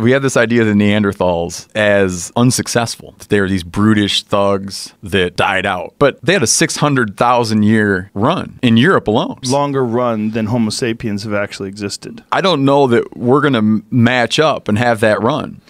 we had this idea of the Neanderthals as unsuccessful. They were these brutish thugs that died out, but they had a 600,000 year run in Europe alone. Longer run than Homo sapiens have actually existed. I don't know that we're going to match up and have that run.